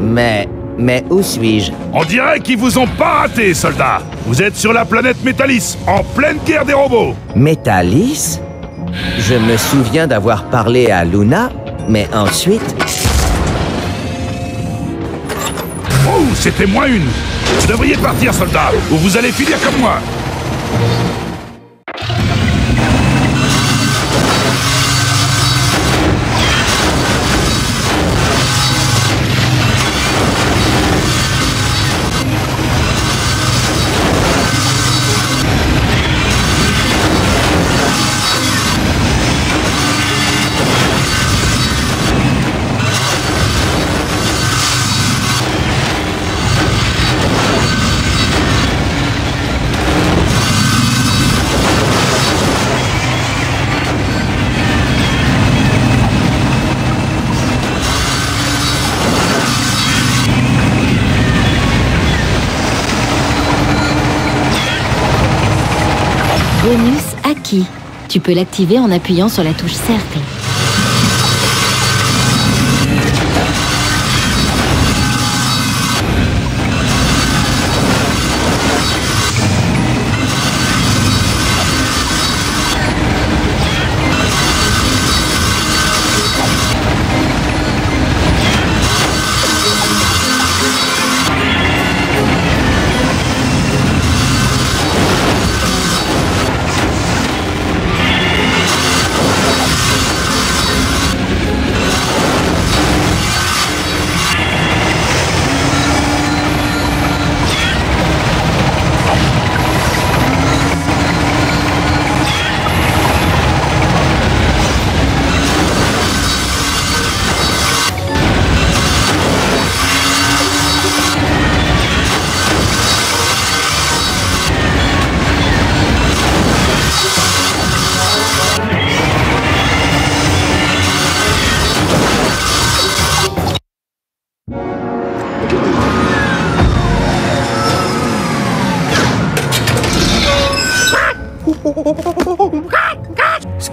Mais... mais où suis-je? On dirait qu'ils vous ont pas raté, soldats. Vous êtes sur la planète Métalis, en pleine guerre des robots. Métalis? Je me souviens d'avoir parlé à Luna, mais ensuite... Oh, c'était moins une. Vous devriez partir, soldats, ou vous allez finir comme moi Tu peux l'activer en appuyant sur la touche cercle.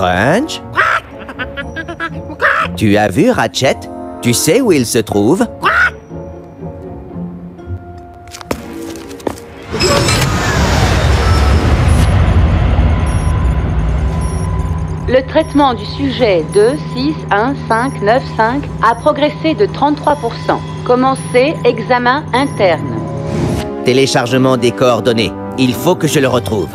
Scrunch Tu as vu Ratchet? Tu sais où il se trouve? Le traitement du sujet 2, 6, 1, 5, 9, 5 a progressé de 33%. Commencez examen interne. Téléchargement des coordonnées. Il faut que je le retrouve.